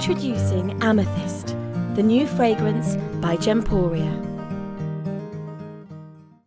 Introducing Amethyst, the new fragrance by Gemporia.